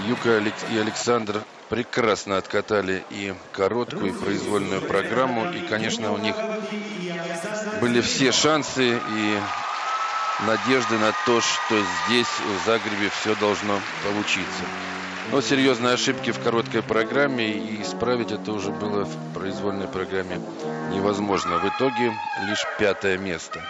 Юка и Александр прекрасно откатали и короткую, и произвольную программу. И, конечно, у них были все шансы и надежды на то, что здесь, в Загребе, все должно получиться. Но серьезные ошибки в короткой программе, и исправить это уже было в произвольной программе невозможно. В итоге лишь пятое место.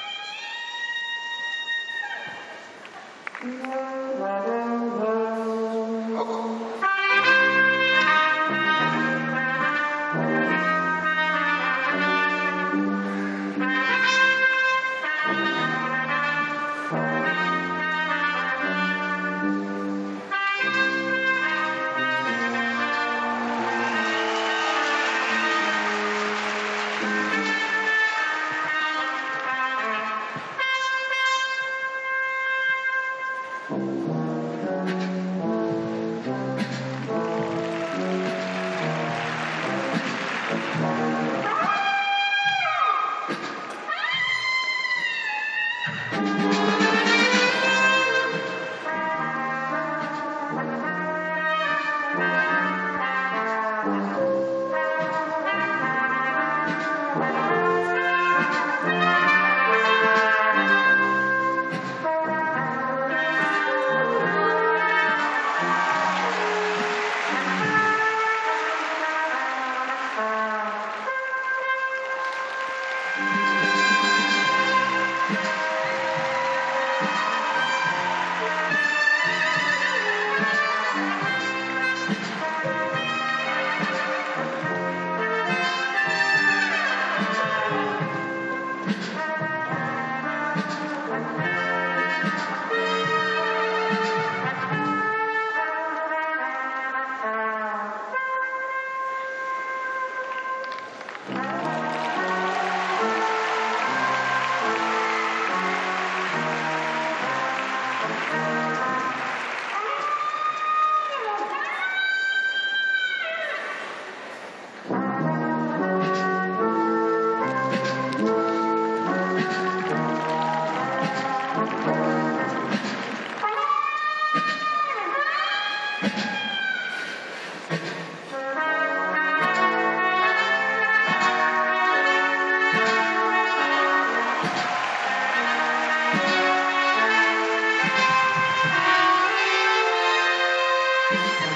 Bye.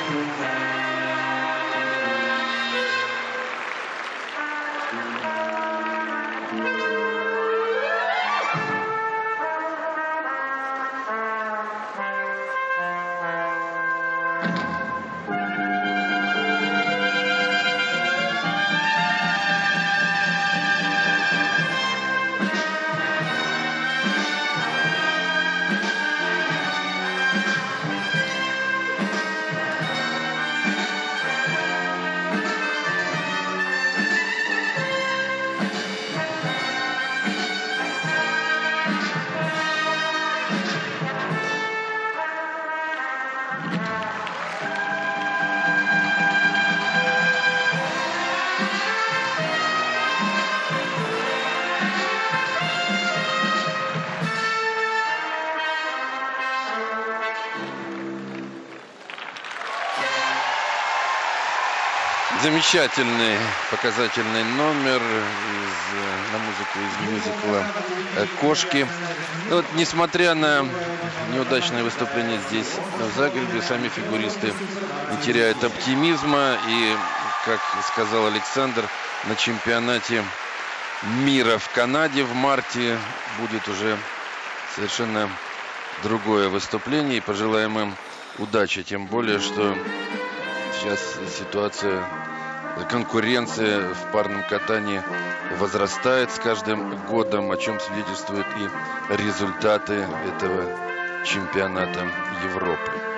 Замечательный показательный номер из, на музыку из мюзикла э, «Кошки». Ну вот, несмотря на неудачное выступление здесь, в Загребе, сами фигуристы не теряют оптимизма. И, как сказал Александр, на чемпионате мира в Канаде в марте будет уже совершенно другое выступление. И пожелаем им удачи. Тем более, что сейчас ситуация конкуренция в парном катании возрастает с каждым годом, о чем свидетельствуют и результаты этого чемпионата Европы.